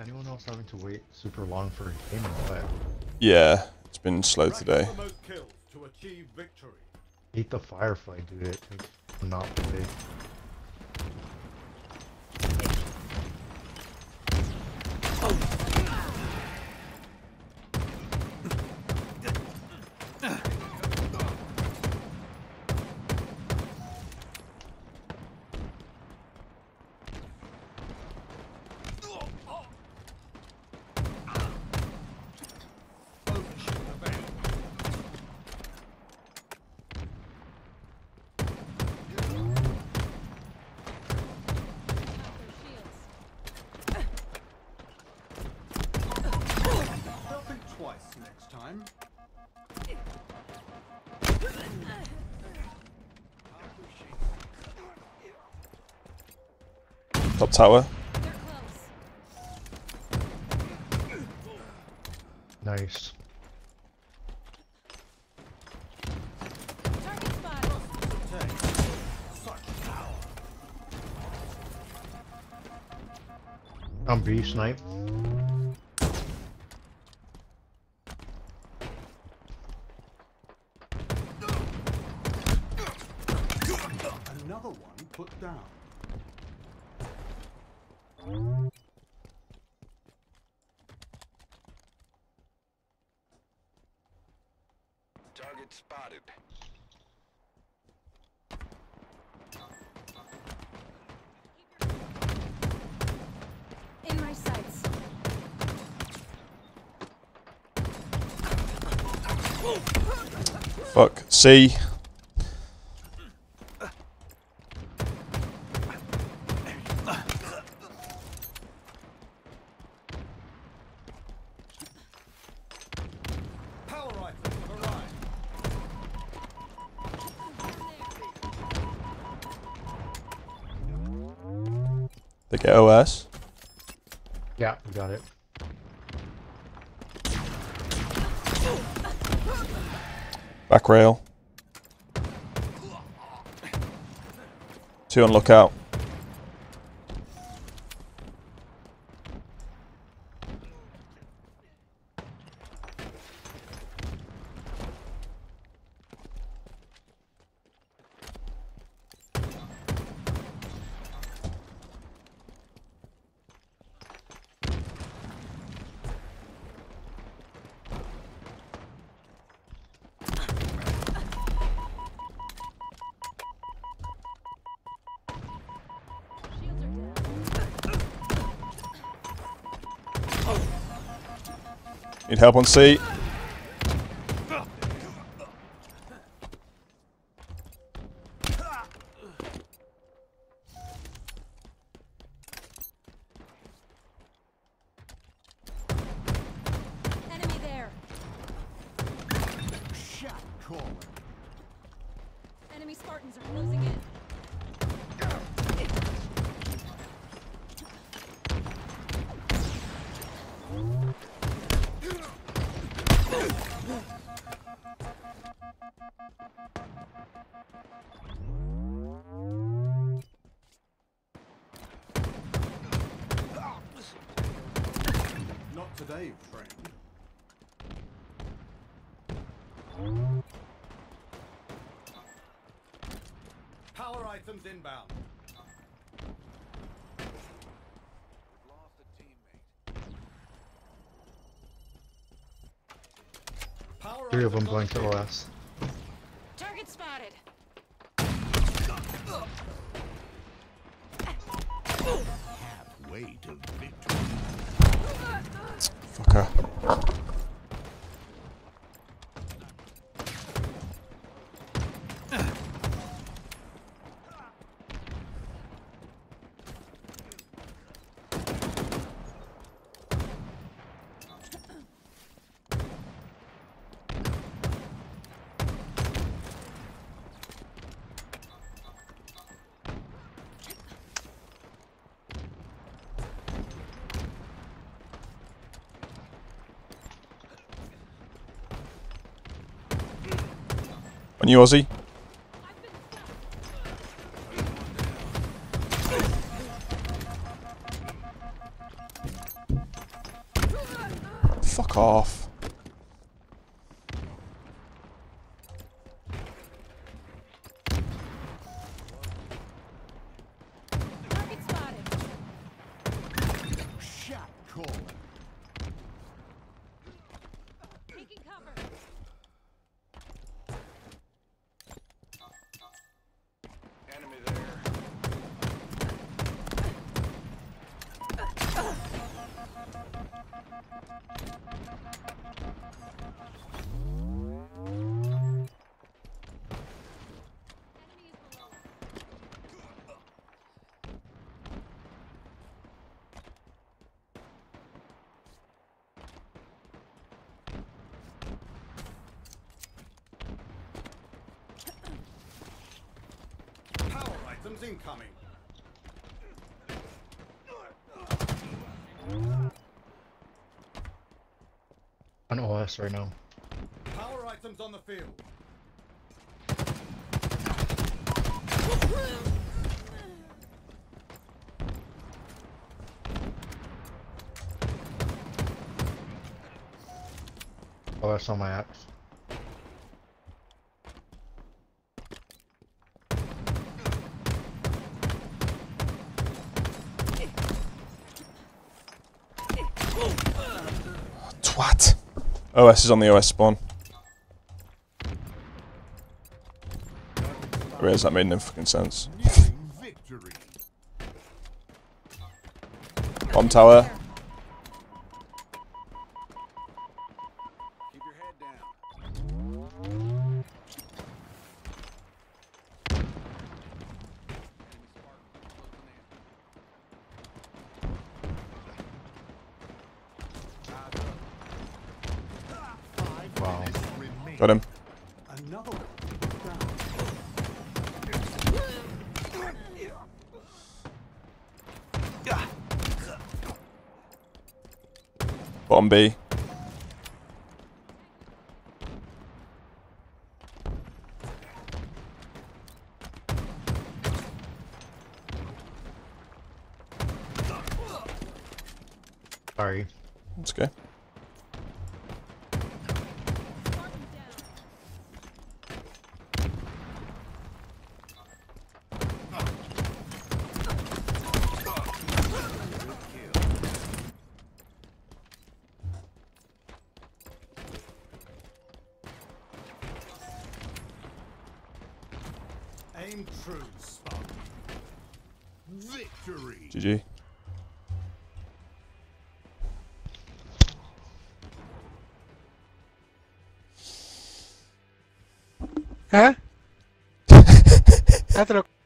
Anyone else having to wait super long for a game or what? Yeah, it's been slow today. Rack the most to achieve victory. Hate the firefight, dude. It takes not play. Overshield Top tower. Nice. I'm B snipe. Target spotted. In my sights. Fuck. C. Get OS. Yeah, we got it. Back rail. Two on lookout. Need help on C. today, friend. Power items inbound. Lost a teammate. Power Three of them items going to the OS. Fucker. You, Aussie. Items incoming. On OS right now. Power items on the field. Oh, OS on my axe. Twat. OS is on the OS spawn. Whereas that made no fucking sense. Bomb tower. Got him. Another. Bomb B. Sorry. Let's go. Victory. GG. Ya te lo